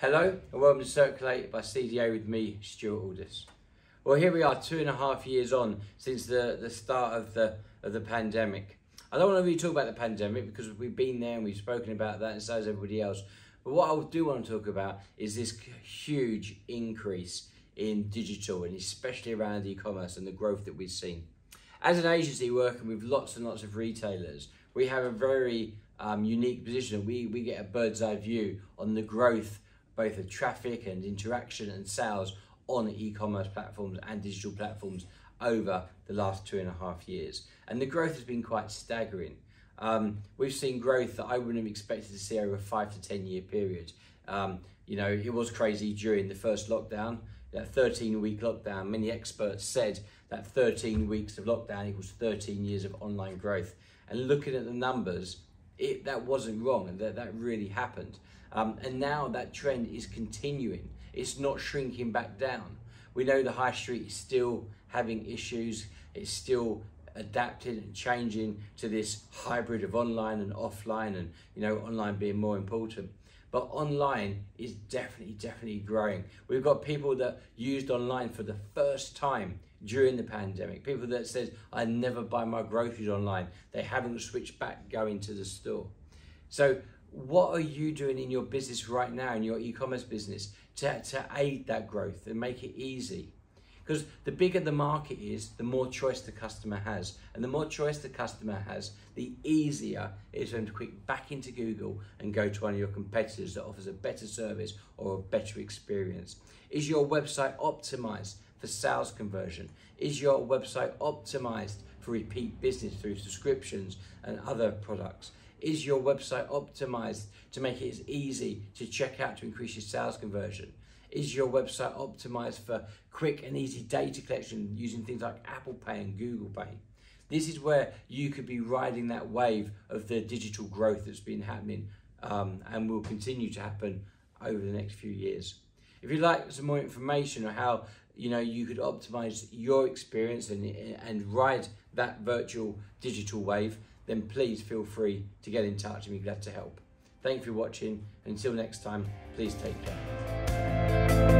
Hello and welcome to Circulate by CDA with me, Stuart Aldous. Well, here we are, two and a half years on since the, the start of the of the pandemic. I don't want to really talk about the pandemic because we've been there and we've spoken about that, and so has everybody else. But what I do want to talk about is this huge increase in digital and especially around e-commerce and the growth that we've seen. As an agency working with lots and lots of retailers, we have a very um, unique position. We, we get a bird's eye view on the growth both of traffic and interaction and sales on e-commerce platforms and digital platforms over the last two and a half years. And the growth has been quite staggering. Um, we've seen growth that I wouldn't have expected to see over a five to 10 year period. Um, you know, it was crazy during the first lockdown, that 13 week lockdown. Many experts said that 13 weeks of lockdown equals 13 years of online growth. And looking at the numbers, it, that wasn't wrong and that, that really happened. Um, and now that trend is continuing. It's not shrinking back down. We know the high street is still having issues. It's still adapting and changing to this hybrid of online and offline and you know online being more important. But online is definitely definitely growing. We've got people that used online for the first time during the pandemic. People that said i never buy my groceries online. They haven't switched back going to the store. So what are you doing in your business right now, in your e commerce business, to, to aid that growth and make it easy? Because the bigger the market is, the more choice the customer has. And the more choice the customer has, the easier it is for them to click back into Google and go to one of your competitors that offers a better service or a better experience. Is your website optimized for sales conversion? Is your website optimized for repeat business through subscriptions and other products? Is your website optimized to make it as easy to check out to increase your sales conversion? Is your website optimized for quick and easy data collection using things like Apple Pay and Google Pay? This is where you could be riding that wave of the digital growth that's been happening um, and will continue to happen over the next few years. If you'd like some more information on how you know you could optimize your experience and, and ride that virtual digital wave, then please feel free to get in touch and be glad to help. Thank you for watching. Until next time, please take care you